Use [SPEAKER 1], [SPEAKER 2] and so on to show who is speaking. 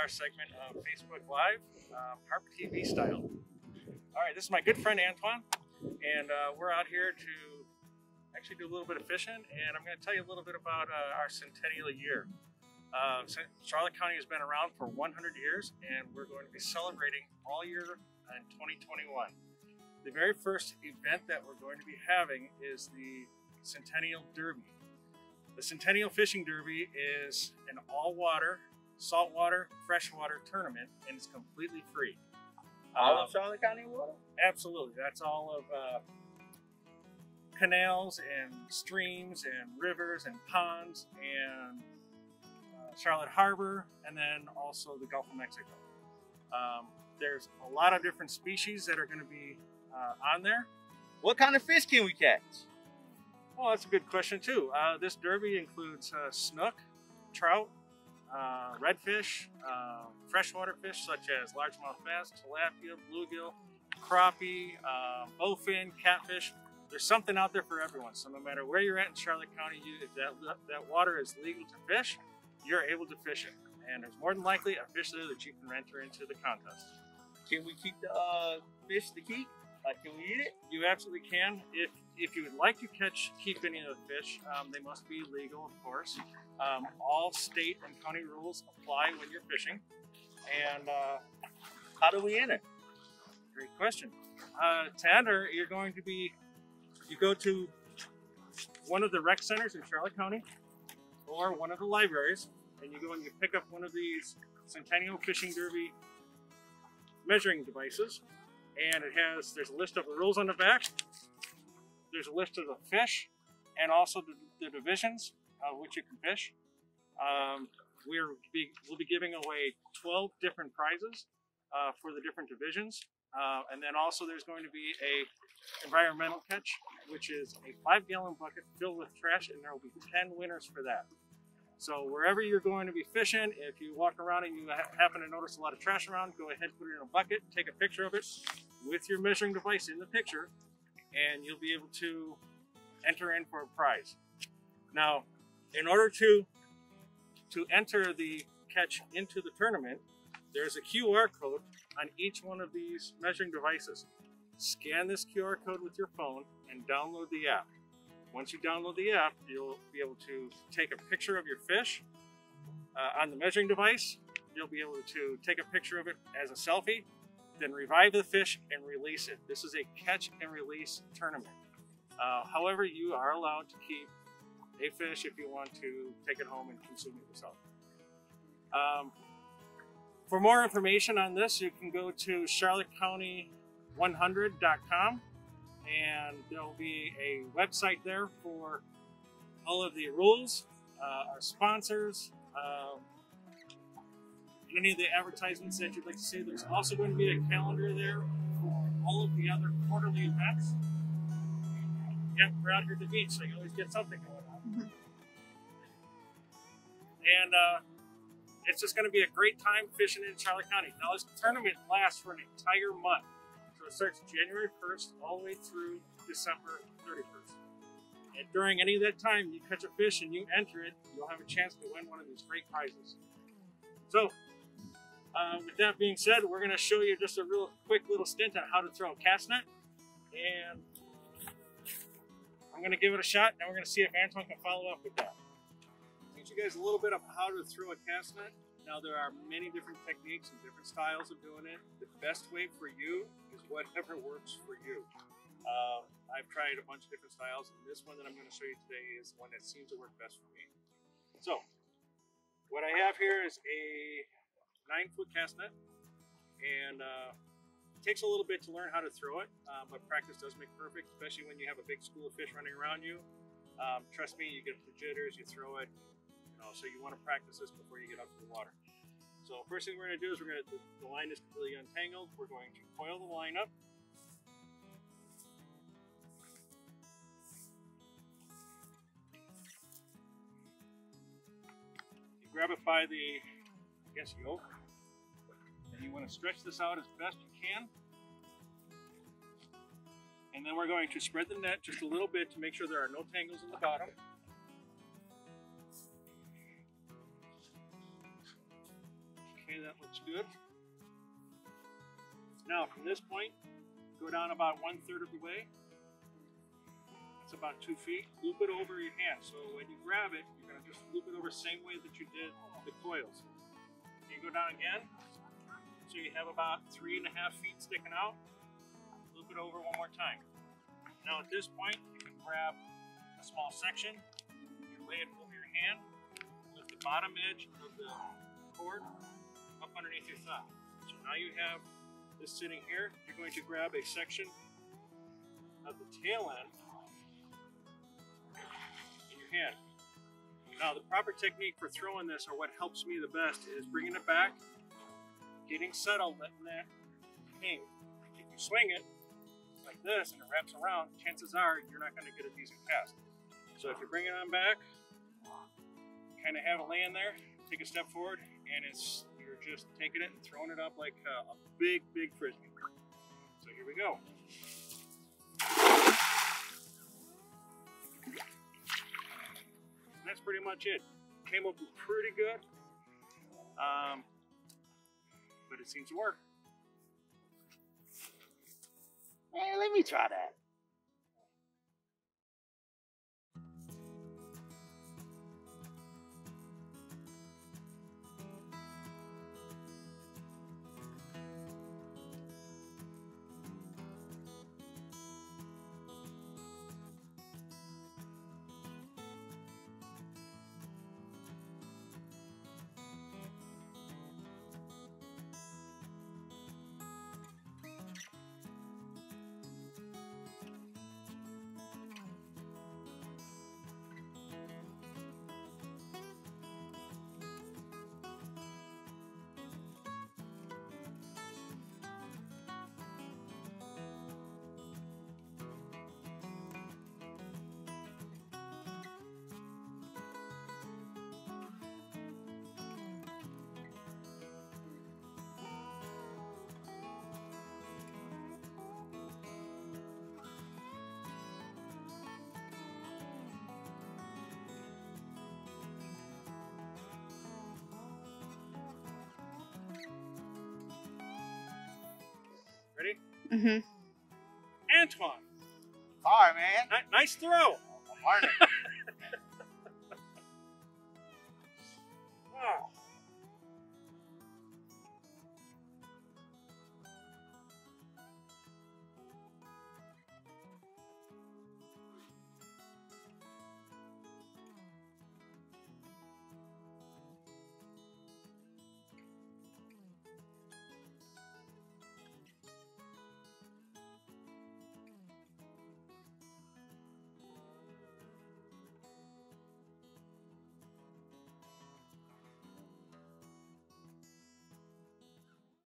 [SPEAKER 1] our segment of Facebook Live, um, Harp TV style. All right, this is my good friend Antoine, and uh, we're out here to actually do a little bit of fishing, and I'm going to tell you a little bit about uh, our centennial year. Uh, Charlotte County has been around for 100 years, and we're going to be celebrating all year in 2021. The very first event that we're going to be having is the Centennial Derby. The Centennial Fishing Derby is an all-water, saltwater, freshwater tournament, and it's completely free.
[SPEAKER 2] All
[SPEAKER 1] Um,
[SPEAKER 2] of Charlotte County water?
[SPEAKER 1] Absolutely. That's all of uh, canals and streams and rivers and ponds and uh, Charlotte Harbor, and then also the Gulf of Mexico. Um, there's a lot of different species that are going to be uh, on there.
[SPEAKER 2] What kind of fish can we catch?
[SPEAKER 1] Well, that's a good question too. Uh, this derby includes uh, snook, trout, uh, redfish, uh, freshwater fish such as largemouth bass, tilapia, bluegill, crappie, uh, bowfin, catfish. There's something out there for everyone. So no matter where you're at in Charlotte County, you, if that that water is legal to fish, you're able to fish it. And there's more than likely a fish there that you can enter into the contest.
[SPEAKER 2] Can we keep the uh, fish to can we eat it?
[SPEAKER 1] You absolutely can. If if you would like to catch, keep any of the fish, um, they must be legal, of course. Um, all state and county rules apply when you're fishing. And uh,
[SPEAKER 2] How do we enter?
[SPEAKER 1] great question. Uh, to enter, you're going to be, you go to one of the rec centers in Charlotte County or one of the libraries, and you go and you pick up one of these Centennial Fishing Derby measuring devices. And it has, there's a list of the rules on the back. There's a list of the fish and also the, the divisions of which you can fish. Um, we're be, we'll be giving away 12 different prizes uh, for the different divisions. Uh, and then also there's going to be a environmental catch, which is a five gallon bucket filled with trash, and there will be 10 winners for that. So wherever you're going to be fishing, if you walk around and you happen to notice a lot of trash around, go ahead, and put it in a bucket, take a picture of it with your measuring device in the picture, and you'll be able to enter in for a prize. Now, in order to to enter the catch into the tournament, there's a QR code on each one of these measuring devices. Scan this QR code with your phone and download the app. Once you download the app, you'll be able to take a picture of your fish uh, on the measuring device. You'll be able to take a picture of it as a selfie, then revive the fish and release it. This is a catch and release tournament. Uh, however, you are allowed to keep a fish if you want to take it home and consume it yourself. Um, for more information on this, you can go to charlottecounty100.com and there'll be a website there for all of the rules, uh, our sponsors, um, and any of the advertisements that you'd like to see. There's also going to be a calendar there for all of the other quarterly events. Yep, we're out here at the beach, so you always get something going on. and uh, it's just going to be a great time fishing in Charlotte County. Now, this tournament lasts for an entire month. It starts January 1st all the way through December 31st. And during any of that time, you catch a fish and you enter it, you'll have a chance to win one of these great prizes. So, uh, with that being said, we're going to show you just a real quick little stint on how to throw a cast net. And I'm going to give it a shot, and we're going to see if Antoine can follow up with that. Teach you guys a little bit of how to throw a cast net. Now, there are many different techniques and different styles of doing it. The best way for you is whatever works for you. Um, I've tried a bunch of different styles, and this one that I'm going to show you today is one that seems to work best for me. So, what I have here is a nine foot cast net, and uh, it takes a little bit to learn how to throw it, uh, but practice does make perfect, especially when you have a big school of fish running around you. Um, trust me, you get the jitters, you throw it, so you want to practice this before you get up to the water. So first thing we're going to do is we're going to, the line is completely untangled. We're going to coil the line up. You grab it by the, I guess, yoke. And you want to stretch this out as best you can. And then we're going to spread the net just a little bit to make sure there are no tangles in the bottom. Looks good. Now from this point, go down about one third of the way. It's about two feet. Loop it over your hand. So when you grab it, you're gonna just loop it over the same way that you did the coils. You go down again. So you have about three and a half feet sticking out. Loop it over one more time. Now at this point, you can grab a small section, you lay it over your hand, lift the bottom edge of the cord up underneath your thigh. So now you have this sitting here. You're going to grab a section of the tail end in your hand. Now the proper technique for throwing this, or what helps me the best, is bringing it back, getting settled, letting that hang. If you swing it like this and it wraps around, chances are you're not going to get a decent cast. So if you bring it on back, kind of have it laying there, take a step forward, and it's you're just taking it and throwing it up like a, a big, big frisbee. So here we go. And that's pretty much it. Came up pretty good, um, but it seems to work.
[SPEAKER 2] Hey, let me try that.
[SPEAKER 3] Mm-hmm.
[SPEAKER 1] Antoine,
[SPEAKER 2] All right, man.
[SPEAKER 1] ni- nice throw.
[SPEAKER 2] Morning.